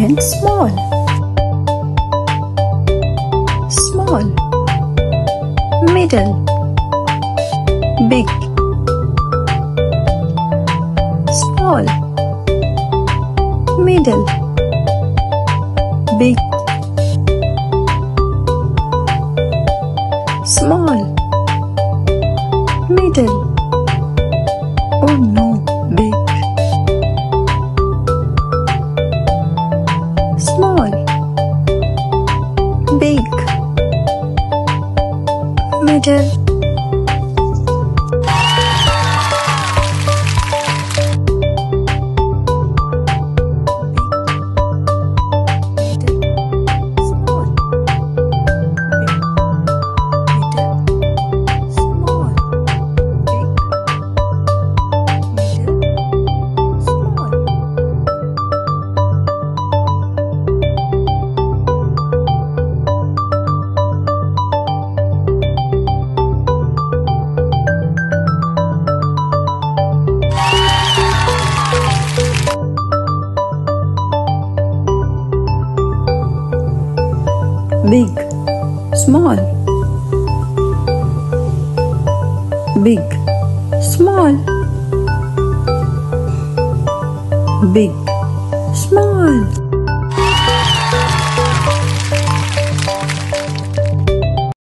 Second, small. Small. Middle. Big. Small. Middle. Big. Small. Middle. Oh no, Middle. Big. Small. Big. Small. Big. Small